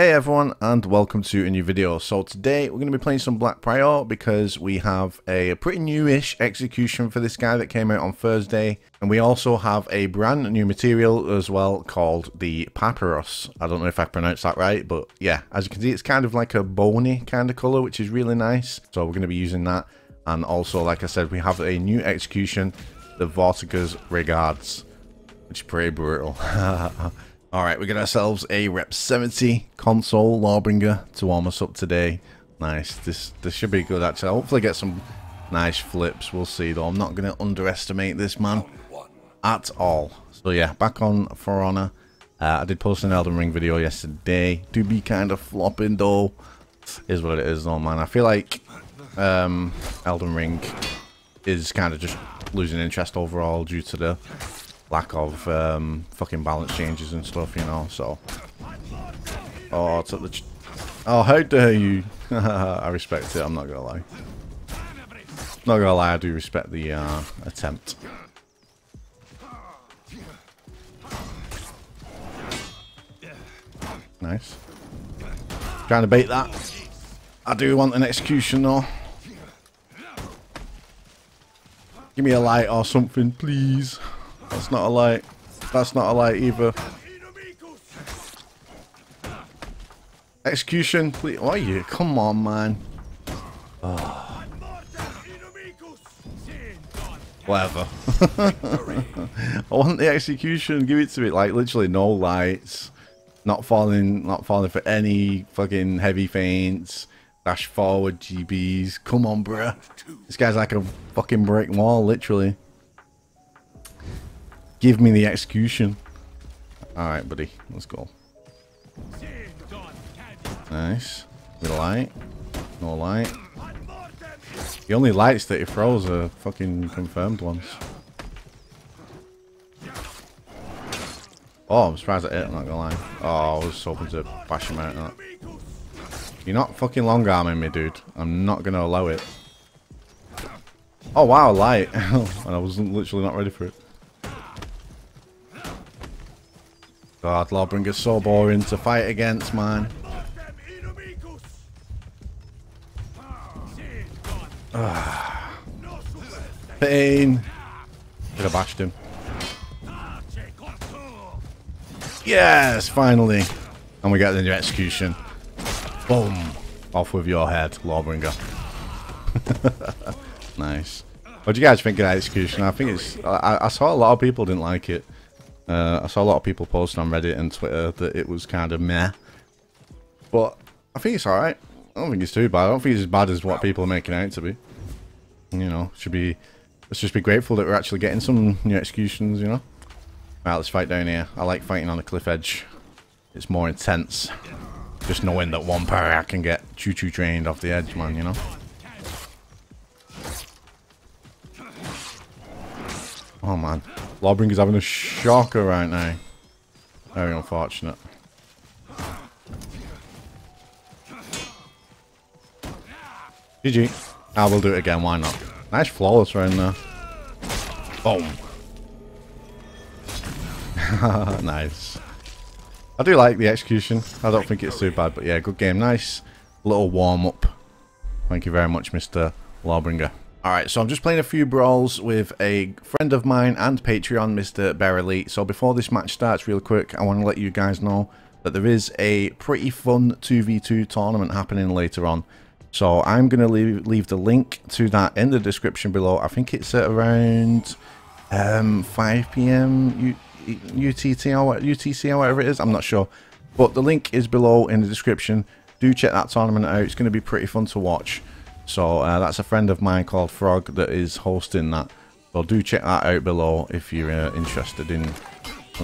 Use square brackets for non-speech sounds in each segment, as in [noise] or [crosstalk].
Hey everyone and welcome to a new video. So today we're going to be playing some Black Prior because we have a pretty newish execution for this guy that came out on Thursday and we also have a brand new material as well called the Papyrus. I don't know if I pronounced that right but yeah as you can see it's kind of like a bony kind of colour which is really nice so we're going to be using that and also like I said we have a new execution the Vortiger's Regards which is pretty brutal. [laughs] Alright, we got ourselves a Rep 70 console Lawbringer to warm us up today. Nice. This this should be good actually. I'll hopefully get some nice flips. We'll see though. I'm not going to underestimate this man at all. So yeah, back on For Honor. Uh, I did post an Elden Ring video yesterday. Do be kind of flopping though. Is what it is though, man. I feel like um, Elden Ring is kind of just losing interest overall due to the lack of um, fucking balance changes and stuff, you know, so. Oh, at the... oh, how dare you? [laughs] I respect it, I'm not gonna lie. Not gonna lie, I do respect the uh, attempt. Nice. Trying to bait that. I do want an execution though. Give me a light or something, please. That's not a light. That's not a light either. Execution, please. Why are you? Come on, man. Oh. Whatever. [laughs] I want the execution. Give it to me. Like literally no lights. Not falling. Not falling for any fucking heavy feints. Dash forward GBs. Come on, bruh. This guy's like a fucking brick wall, literally. Give me the execution. Alright, buddy. Let's go. Nice. With light. No light. The only lights that he throws are fucking confirmed ones. Oh, I'm surprised at it, I'm not gonna lie. Oh, I was hoping to bash him out. You're not fucking long arming me, dude. I'm not gonna allow it. Oh wow, light. [laughs] and I was literally not ready for it. God, Lawbringer's so boring to fight against, man. Ah. Pain. Could have bashed him. Yes, finally. And we get the new execution. Boom. Off with your head, Lawbringer. [laughs] nice. What do you guys think of that execution? I think it's... I, I saw a lot of people didn't like it. Uh, I saw a lot of people posting on Reddit and Twitter that it was kind of meh. But I think it's alright. I don't think it's too bad. I don't think it's as bad as what people are making out to be. You know, should be... Let's just be grateful that we're actually getting some new executions, you know? Right, let's fight down here. I like fighting on the cliff edge. It's more intense. Just knowing that one parry I can get choo-choo trained off the edge, man, you know? Oh, man. Lawbringer's having a shocker right now. Very unfortunate. GG. I ah, will do it again, why not? Nice flawless round there. Boom. [laughs] nice. I do like the execution. I don't think it's too bad, but yeah, good game. Nice little warm-up. Thank you very much, Mr. Lawbringer. Alright, so I'm just playing a few brawls with a friend of mine and Patreon, Mr. Berreley. So before this match starts real quick, I want to let you guys know that there is a pretty fun 2v2 tournament happening later on. So I'm going to leave, leave the link to that in the description below. I think it's at around um, 5 p.m. UTT or UTC or whatever it is. I'm not sure. But the link is below in the description. Do check that tournament out. It's going to be pretty fun to watch. So uh, that's a friend of mine called Frog that is hosting that. So do check that out below if you're uh, interested in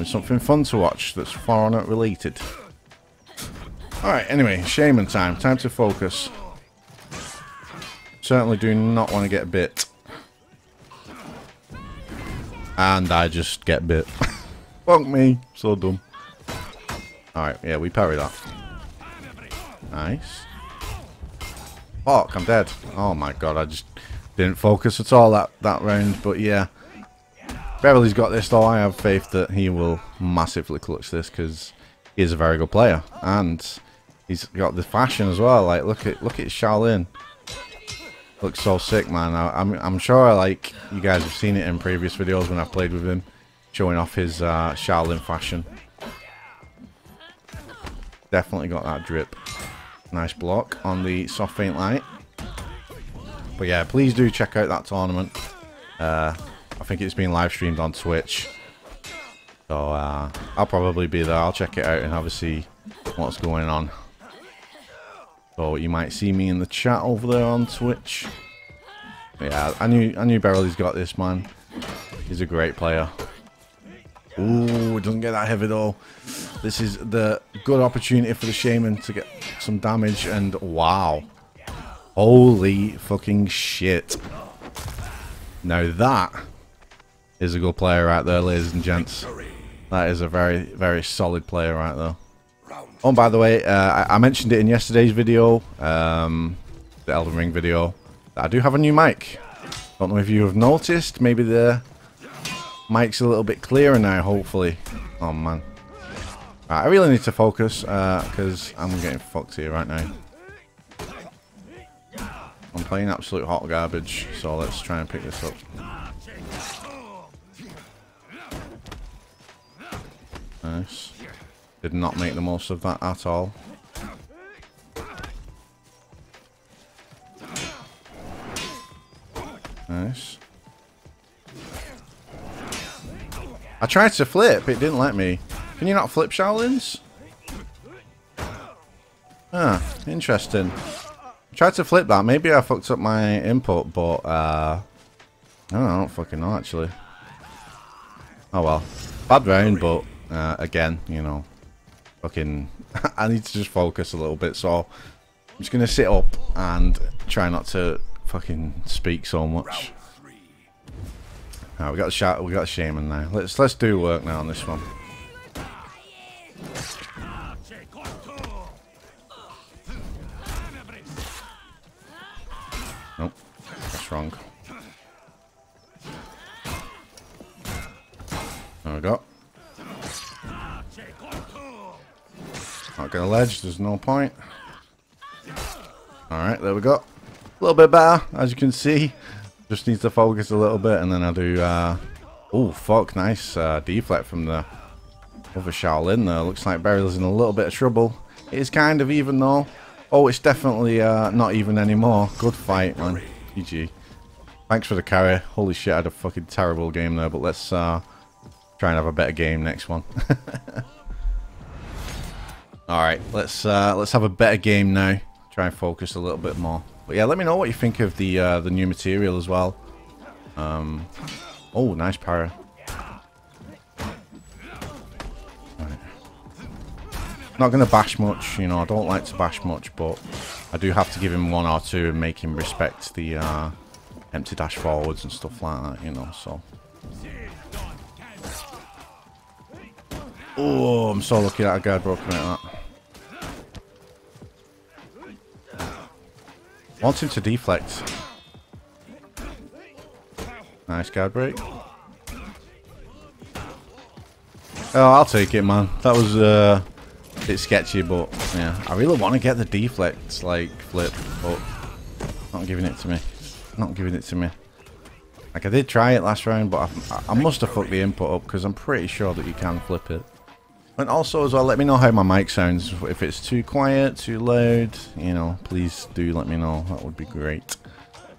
something fun to watch that's For Honor related. Alright, anyway, Shaman time. Time to focus. Certainly do not want to get bit. And I just get bit. [laughs] Fuck me. So dumb. Alright, yeah, we parry that. Nice. Fuck, I'm dead. Oh my god, I just didn't focus at all that, that round. But yeah, Beverly's got this though. I have faith that he will massively clutch this because he is a very good player. And He's got the fashion as well. Like, look at look at Shaolin. Looks so sick, man. I, am I'm, I'm sure like you guys have seen it in previous videos when I've played with him, showing off his uh, Shaolin fashion. Definitely got that drip. Nice block on the soft feint light. But yeah, please do check out that tournament. Uh, I think it's been live streamed on Twitch. So uh, I'll probably be there. I'll check it out and obviously what's going on. So you might see me in the chat over there on Twitch. Yeah, I knew I knew Beryl has got this man. He's a great player. Ooh, it doesn't get that heavy though. This is the good opportunity for the Shaman to get some damage and wow. Holy fucking shit. Now that is a good player right there, ladies and gents. That is a very, very solid player right there. Oh, by the way, uh, I, mentioned it in yesterday's video, um, the Elden Ring video, I do have a new mic. Don't know if you have noticed, maybe the mic's a little bit clearer now, hopefully. Oh, man. Right, I really need to focus, because uh, I'm getting fucked here right now. I'm playing absolute hot garbage, so let's try and pick this up. Nice. Did not make the most of that at all. Nice. I tried to flip, it didn't let me. Can you not flip Shaolins? Ah, interesting. Tried to flip that. Maybe I fucked up my input, but uh, I don't, know, I don't fucking know actually. Oh well. Bad round, but uh, again, you know, fucking, [laughs] I need to just focus a little bit. So I'm just gonna sit up and try not to fucking speak so much. We got the shot. We got the shaman now. Let's let's do work now on this one. Nope, that's wrong. There we go. Not gonna ledge, there's no point. Alright, there we go. A little bit better, as you can see. Just needs to focus a little bit and then I'll do uh Oh fuck, nice uh deflect from the other Shaolin there. Looks like Beryl's in a little bit of trouble. It is kind of even though. Oh, it's definitely uh not even anymore. Good fight, man. GG. Thanks for the carry. Holy shit, I had a fucking terrible game there, but let's uh try and have a better game next one. [laughs] All right, let's uh, let's have a better game now. Try and focus a little bit more. But yeah, let me know what you think of the uh, the new material as well. Um, oh, nice para. Right. Not gonna bash much, you know. I don't like to bash much, but I do have to give him one or two and make him respect the uh, empty dash forwards and stuff like that, you know. So. Oh, I'm so lucky that I got broken like that. Wants him to deflect. Nice guard break. Oh, I'll take it, man. That was uh, a bit sketchy, but yeah. I really want to get the deflects, like, flip, but not giving it to me. Not giving it to me. Like, I did try it last round, but I, I must have fucked the input up, because I'm pretty sure that you can flip it. And also as well, let me know how my mic sounds. If it's too quiet, too loud, you know, please do let me know. That would be great.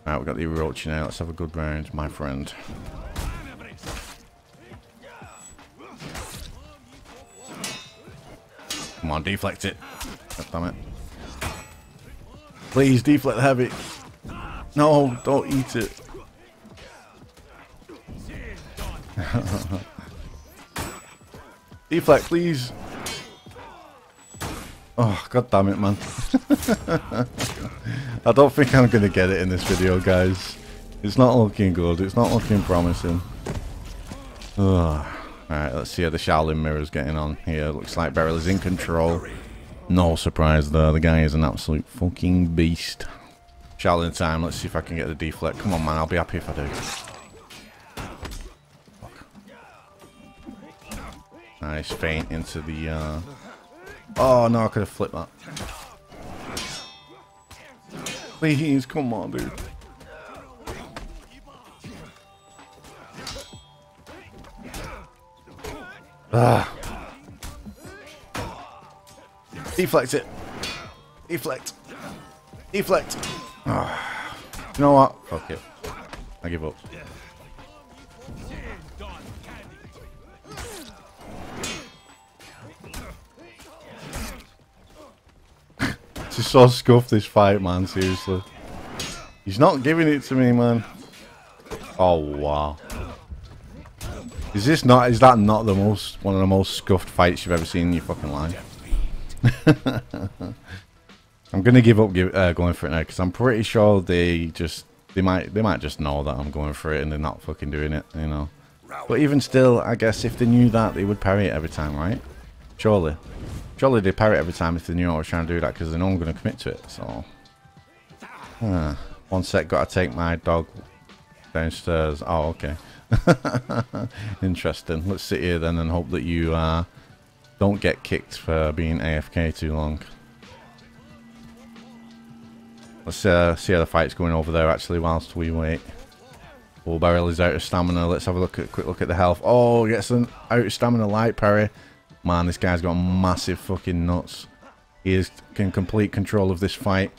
Alright, we've got the Orochi now. Let's have a good round, my friend. Come on, deflect it. God damn it. Please, deflect heavy. No, don't eat it. [laughs] Deflect, please. Oh, god damn it, man. [laughs] I don't think I'm going to get it in this video, guys. It's not looking good. It's not looking promising. Alright, let's see how the Shaolin Mirror's getting on here. Looks like Beryl is in control. No surprise there. The guy is an absolute fucking beast. Shaolin time. Let's see if I can get the deflect. Come on, man. I'll be happy if I do. Nice feint into the... Uh... Oh, no, I could have flipped that. Please, come on, dude. Ah. Deflect it. Deflect. Deflect. Ah. You know what? Fuck it. I give up. So scuffed this fight, man, seriously. He's not giving it to me, man. Oh, wow. Is this not, is that not the most, one of the most scuffed fights you've ever seen in your fucking life? [laughs] I'm gonna give up give, uh, going for it now because I'm pretty sure they just they might they might just know that I'm going for it and they're not fucking doing it, you know. But even still, I guess if they knew that, they would parry it every time, right? Surely, surely they parry every time if they knew I was trying to do that because they know I'm gonna commit to it. So, uh, one sec, gotta take my dog downstairs. Oh, okay. [laughs] Interesting. Let's sit here then and hope that you uh, don't get kicked for being AFK too long. Let's uh, see how the fight's going over there actually whilst we wait. Bullbarrel is out of stamina. Let's have a look at quick look at the health. Oh, gets an out of stamina light parry. Man, this guy's got massive fucking nuts. He is in complete control of this fight.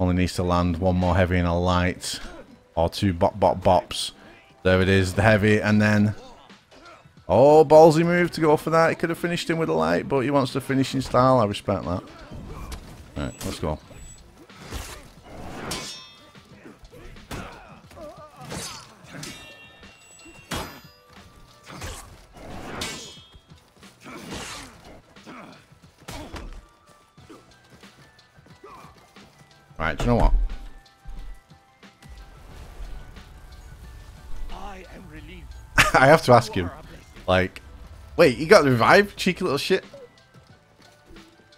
Only needs to land one more heavy and a light. Or two bop bop bops. There it is, the heavy, and then... Oh, ballsy move to go for that. He could have finished him with a light, but he wants to finish in style. I respect that. Alright, let's go. Right, do you know what? I am relieved. [laughs] I have to ask him. Like, wait, you got revived, cheeky little shit?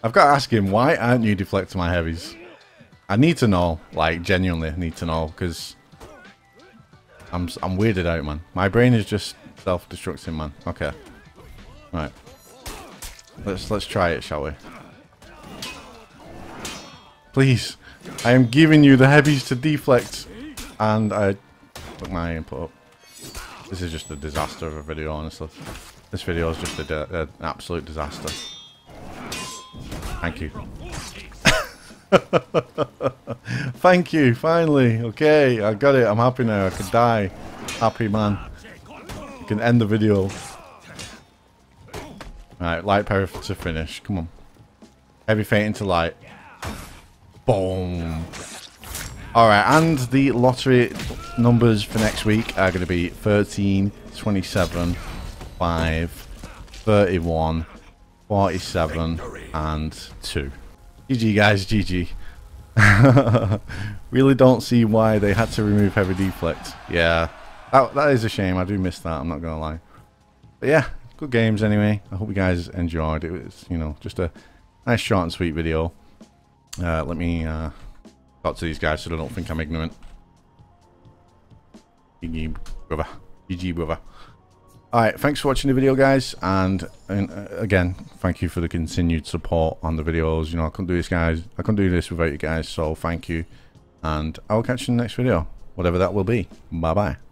I've got to ask him, why aren't you deflecting my heavies? I need to know, like, genuinely need to know, because I'm, I'm weirded out, man. My brain is just self-destructing, man. Okay. Right. Let's, let's try it, shall we? Please. I am giving you the heavies to deflect. And I put my input up. This is just a disaster of a video, honestly. This video is just an absolute disaster. Thank you. [laughs] Thank you, finally. Okay, I got it. I'm happy now. I can die. Happy man. You can end the video. Alright, light power to finish. Come on. Heavy feint into light. Boom. Alright, and the lottery numbers for next week are going to be 13, 27, 5, 31, 47, and 2. GG guys, GG. [laughs] really don't see why they had to remove heavy deflect. Yeah, that, that is a shame. I do miss that, I'm not going to lie. But yeah, good games anyway. I hope you guys enjoyed. It was, you know, just a nice short and sweet video. Uh, let me uh, talk to these guys so they don't think I'm ignorant. GG, brother. GG, brother. Alright, thanks for watching the video, guys. And, and uh, again, thank you for the continued support on the videos. You know, I couldn't do this, guys. I couldn't do this without you guys, so thank you. And I will catch you in the next video, whatever that will be. Bye-bye.